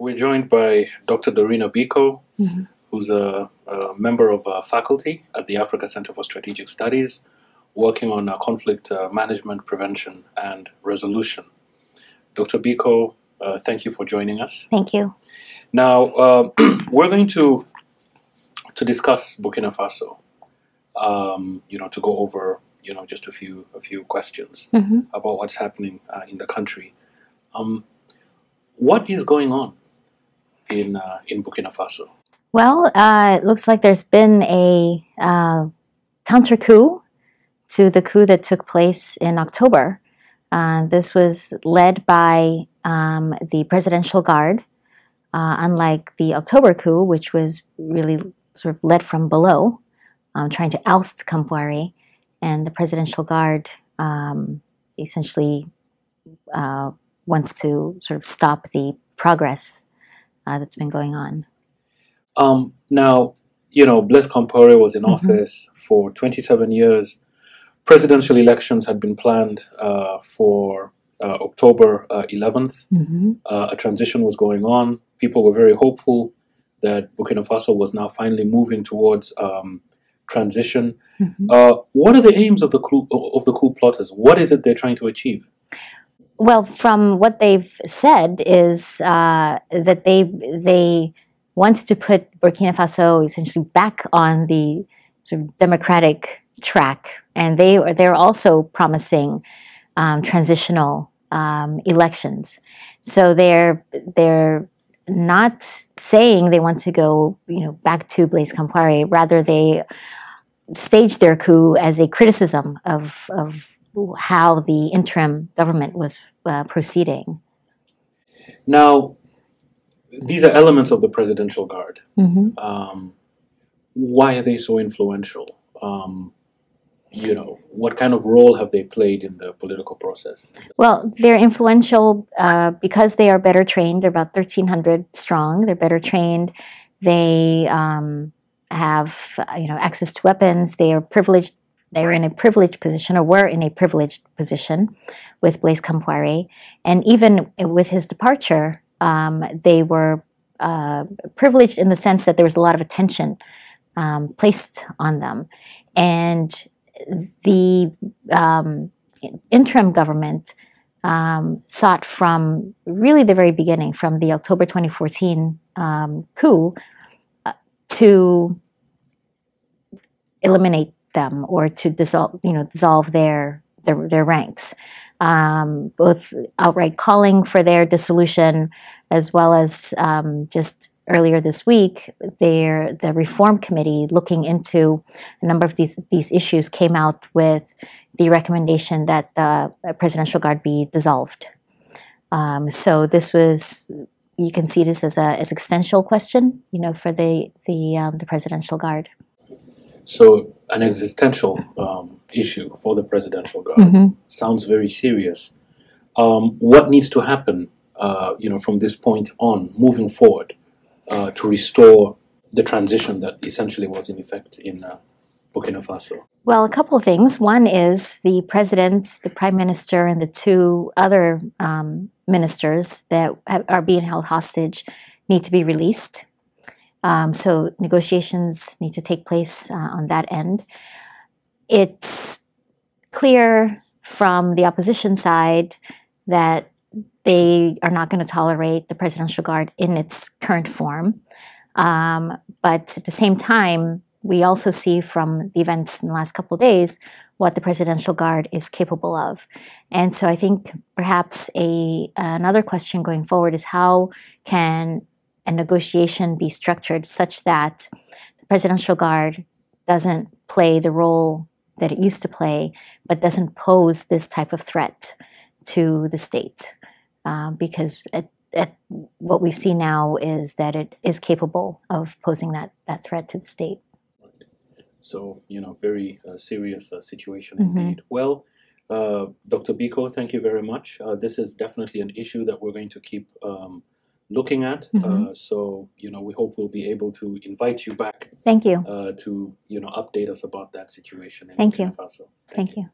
we're joined by Dr. Dorina Bekoe, Mhm. who's a, a member of uh, faculty at the Africa Center for Strategic Studies, working on uh, conflict uh, management, prevention, and resolution. Dr. Bekoe, uh, thank you for joining us. Thank you. Now, uh, we're going to to discuss Burkina Faso. Um, you know, to go over you know just a few a few questions hmm about what's happening uh, in the country. Um, what is going on in uh, in Burkina Faso? Well, uh, it looks like there's been a uh, counter coup to the coup that took place in October. Uh, this was led by um, the Presidential Guard, uh, unlike the October coup, which was really sort of led from below, um, trying to oust Compaoré. And the Presidential Guard um, essentially uh, wants to sort of stop the progress uh, that's been going on. Um, now, you know, Blaise Compaoré was in Mhm. office for 27 years. Presidential elections had been planned uh, for uh, October uh, 11th. Mm-hmm. Uh, a transition was going on. People were very hopeful that Burkina Faso was now finally moving towards um, transition. Mm-hmm. Uh, what are the aims of the coup, of the coup plotters? What is it they're trying to achieve? Well, from what they've said is uh, that they they want to put Burkina Faso essentially back on the sort of democratic track, and they are they're also promising um, transitional um, elections. So they're they're not saying they want to go you know back to Blaise Compaoré. Rather, they staged their coup as a criticism of of how the interim government was uh, proceeding. Now, these are elements of the presidential guard. Mm-hmm. Um, why are they so influential? Um, you know, what kind of role have they played in the political process? Well, they're influential uh, because they are better trained. They're about 1,300 strong. They're better trained. They um, have uh, you know access to weapons. They are privileged. They're in a privileged position, or were in a privileged position, with Blaise Compaoré. And even with his departure, um, they were uh, privileged in the sense that there was a lot of attention um, placed on them, and the um, interim government um, sought from really the very beginning, from the October 2014 um, coup, uh, to eliminate them or to dissolve, you know, dissolve their their, their ranks. Um, both outright calling for their dissolution, as well as um, just earlier this week, their the reform committee looking into a number of these these issues came out with the recommendation that the presidential guard be dissolved. Um, so this was you can see this as a as existential question, you know, for the the um, the presidential guard. So, an existential um, issue for the presidential guard Mhm. sounds very serious. Um, what needs to happen, uh, you know, from this point on, moving forward, uh, to restore the transition that essentially was in effect in uh, Burkina Faso? Well, a couple of things. One is the president, the prime minister, and the two other um, ministers that ha- are being held hostage need to be released. Um, so negotiations need to take place uh, on that end. It's clear from the opposition side that they are not going to tolerate the presidential guard in its current form. Um, but at the same time, we also see from the events in the last couple of days what the presidential guard is capable of. And so I think perhaps a another question going forward is how can a negotiation be structured such that the presidential guard doesn't play the role that it used to play, but doesn't pose this type of threat to the state. Uh, because at, at what we've seen now is that it is capable of posing that, that threat to the state. So, you know, very uh, serious uh, situation Mhm. indeed. Well, uh, Dr. Bekoe, thank you very much. Uh, this is definitely an issue that we're going to keep um, looking at. Mhm. Uh, so, you know, we hope we'll be able to invite you back Thank you. uh, to, you know, update us about that situation in Thank Burkina you. Thank you.